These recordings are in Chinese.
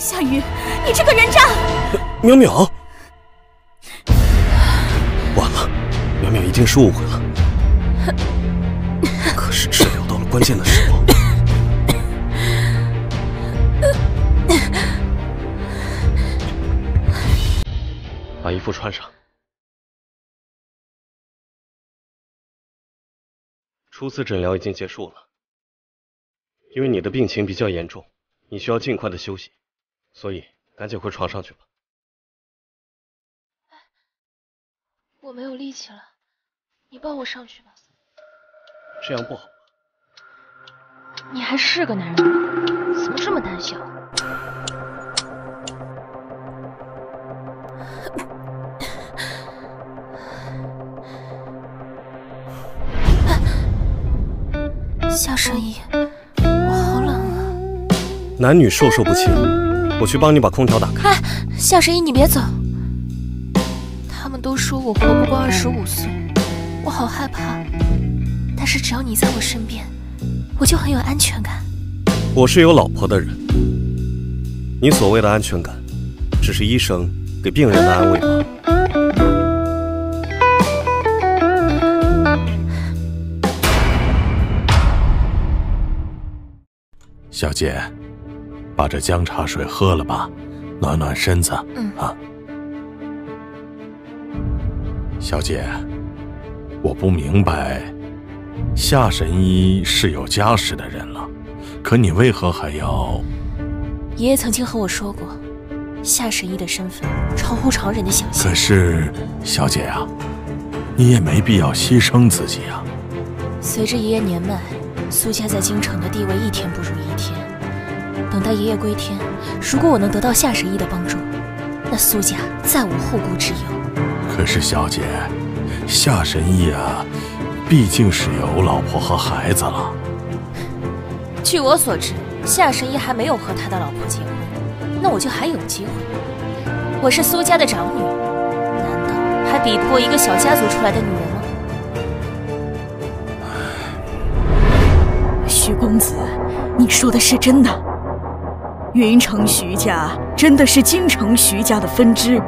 夏雨，你这个人渣！淼淼，完了，淼淼一定是误会了。可是治疗到了关键的时候。把衣服穿上。初次诊疗已经结束了，因为你的病情比较严重，你需要尽快的休息，所以赶紧回床上去吧。我没有力气了，你抱我上去吧。这样不好。你还是个男人，怎么这么胆小？夏神医，我好冷啊！男女授受不亲，我去帮你把空调打开。哎，夏神医，你别走。他们都说我活不过二十五岁，我好害怕。但是只要你在我身边，我就很有安全感。我是有老婆的人，你所谓的安全感，只是医生给病人的安慰吧。小姐，把这姜茶水喝了吧，暖暖身子。嗯啊，小姐，我不明白，夏神医是有家室的人了，可你为何还要？爷爷曾经和我说过，夏神医的身份超乎常人的想象。可是，小姐啊，你也没必要牺牲自己啊。随着爷爷年迈。苏家在京城的地位一天不如一天。等待爷爷归天，如果我能得到夏神医的帮助，那苏家再无后顾之忧。可是小姐，夏神医啊，毕竟是有老婆和孩子了。据我所知，夏神医还没有和他的老婆结婚，那我就还有机会。我是苏家的长女，难道还比不过一个小家族出来的女人吗？徐公子，你说的是真的？云城徐家真的是京城徐家的分支？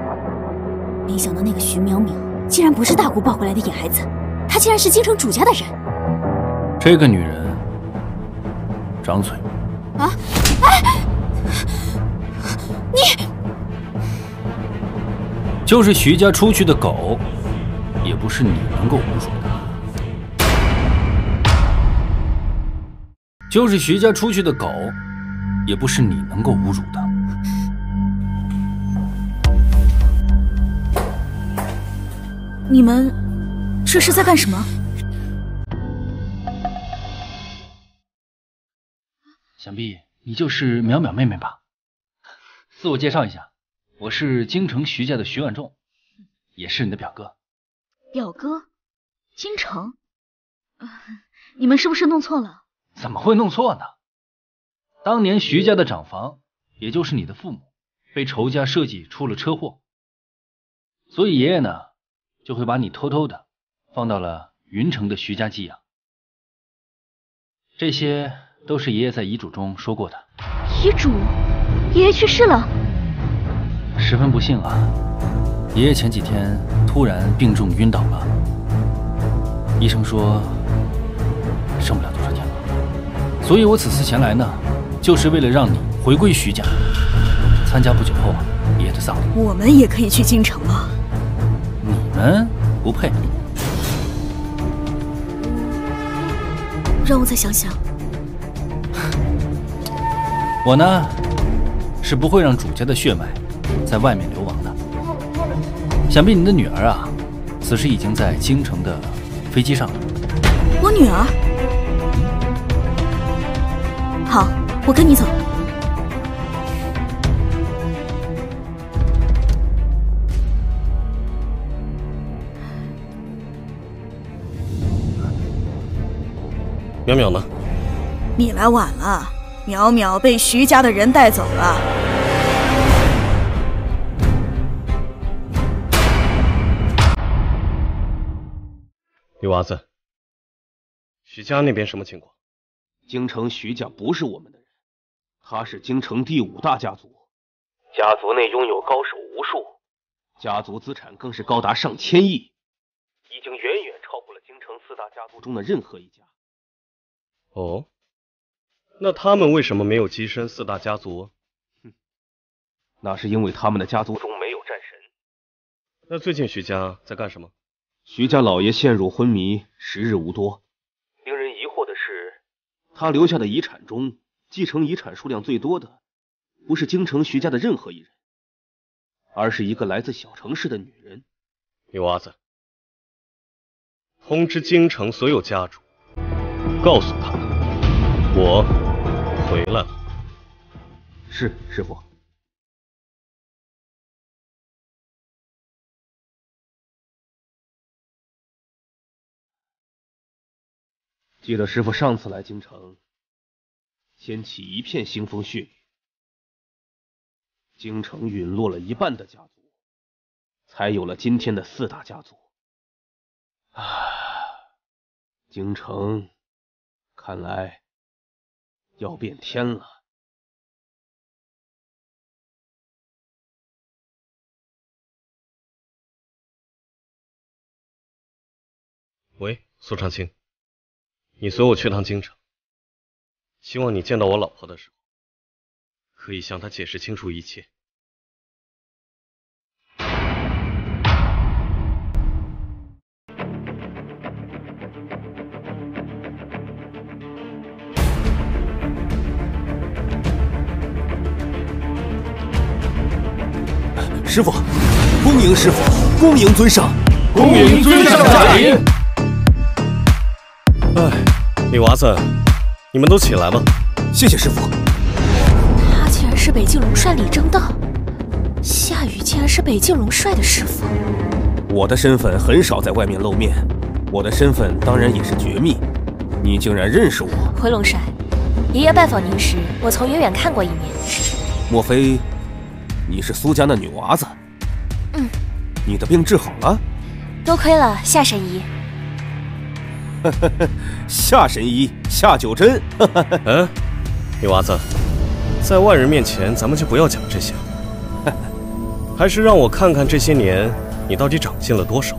没想到那个徐淼淼竟然不是大姑抱回来的野孩子，她竟然是京城主家的人。这个女人张嘴。啊！哎，你就是徐家出去的狗，也不是你能够侮辱的。就是徐家出去的狗，也不是你能够侮辱的。你们这是在干什么？想必你就是淼淼妹妹吧？自我介绍一下，我是京城徐家的徐万仲，也是你的表哥。表哥？京城？你们是不是弄错了？怎么会弄错呢？当年徐家的长房，也就是你的父母，被仇家设计出了车祸，所以爷爷呢，就会把你偷偷的放到了云城的徐家寄养。这些都是爷爷在遗嘱中说过的。遗嘱？爷爷去世了？十分不幸啊，爷爷前几天突然病重晕倒了，医生说剩不了多少天了。所以我此次前来呢，就是为了让你回归徐家，参加不久后爷爷的丧礼。我们也可以去京城吗？你们不配。让我再想想。我呢，是不会让主家的血脉在外面流亡的。想必你的女儿啊，此时已经在京城的飞机上了。我女儿？我跟你走。淼淼呢？你来晚了，淼淼被徐家的人带走了。女娃子，徐家那边什么情况？京城徐家不是我们的人，他是京城第五大家族，家族内拥有高手无数，家族资产更是高达上千亿，已经远远超过了京城四大家族中的任何一家。哦，那他们为什么没有跻身四大家族？哼，那是因为他们的家族中没有战神。那最近徐家在干什么？徐家老爷陷入昏迷，时日无多。令人疑惑的是，他留下的遗产中，继承遗产数量最多的。不是京城徐家的任何一人，而是一个来自小城市的女人。女娃子，通知京城所有家主，告诉他们我回来了。是师傅。记得师傅上次来京城，掀起一片腥风血雨。京城陨落了一半的家族，才有了今天的四大家族。啊，京城看来要变天了。喂，苏长青，你随我去趟京城，希望你见到我老婆的时候。可以向她解释清楚一切。师傅，恭迎师傅，恭迎尊上，恭迎尊上驾临。哎，女娃子，你们都起来吧。谢谢师傅。他竟然是北境龙帅李正道，夏雨竟然是北境龙帅的师傅。我的身份很少在外面露面，我的身份当然也是绝密。你竟然认识我？回龙帅，爷爷拜访您时，我从远远看过一面。莫非你是苏家那女娃子？嗯。你的病治好了？多亏了夏神医。夏神医，夏九真。嗯，女娃子。在外人面前，咱们就不要讲这些了，还是让我看看这些年你到底长进了多少。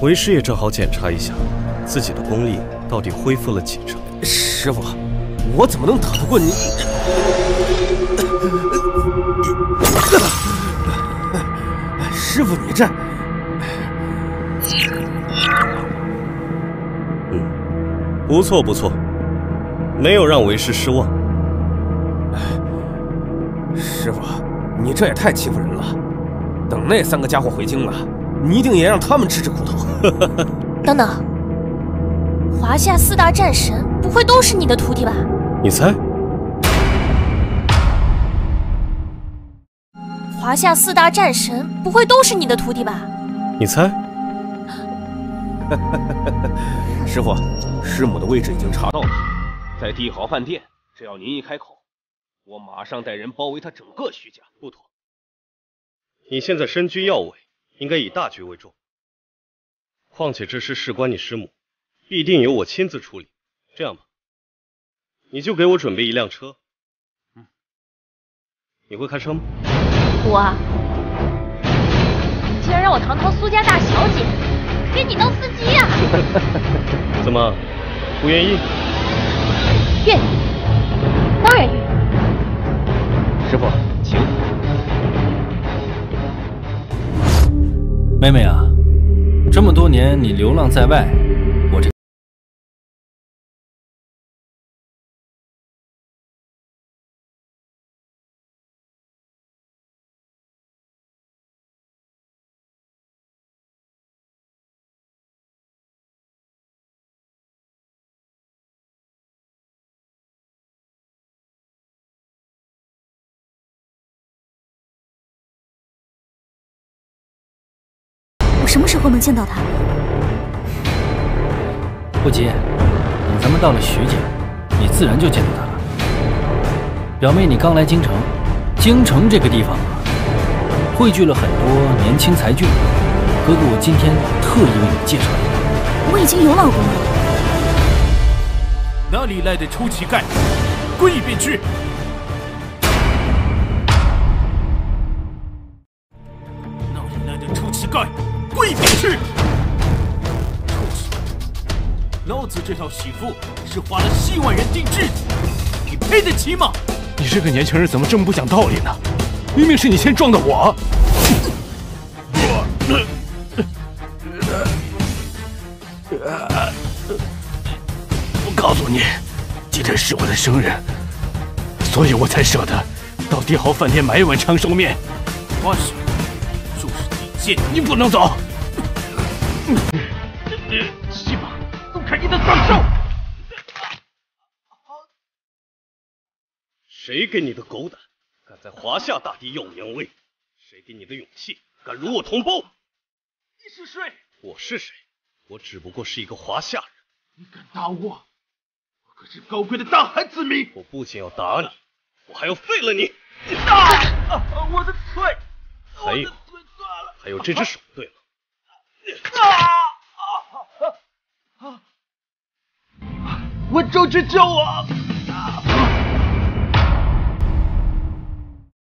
为师也正好检查一下自己的功力到底恢复了几成。师傅，我怎么能打得过你？师傅，你这……不错不错，没有让为师失望。师傅，你这也太欺负人了！等那三个家伙回京了，你一定也让他们吃吃苦头。等等，华夏四大战神不会都是你的徒弟吧？你猜？华夏四大战神不会都是你的徒弟吧？你猜？师傅，师母的位置已经查到了，在帝豪饭店。只要您一开口。我马上带人包围他整个徐家。不妥，你现在身居要位，应该以大局为重。况且这事事关你师母，必定由我亲自处理。这样吧，你就给我准备一辆车。嗯，你会开车吗？我，你竟然让我堂堂苏家大小姐给你当司机呀？怎么，不愿意？愿意，当然愿意。师傅，请。妹妹啊，这么多年你流浪在外，什么时候能见到他？不急，等咱们到了徐家，你自然就见到他了。表妹，你刚来京城，京城这个地方啊，汇聚了很多年轻才俊。哥哥，我今天特意为你介绍一个。我已经有老公了。哪里来的臭乞丐？跪便去！匹夫是花了七万元定制，你配得起吗？你这个年轻人怎么这么不讲道理呢？明明是你先撞的我。我告诉你，今天是我的生日，所以我才舍得到帝豪饭店买一碗长寿面。花生，就是底线，你不能走。谁给你的狗胆，敢在华夏大地耀扬威？谁给你的勇气，敢辱我同胞？你是谁？我是谁？我只不过是一个华夏人。你敢打我？我可是高贵的大汉子民！我不仅要打你，我还要废了你！你打啊！我的腿！还有，还有这只手。对了。啊！啊！啊！我周芷救啊！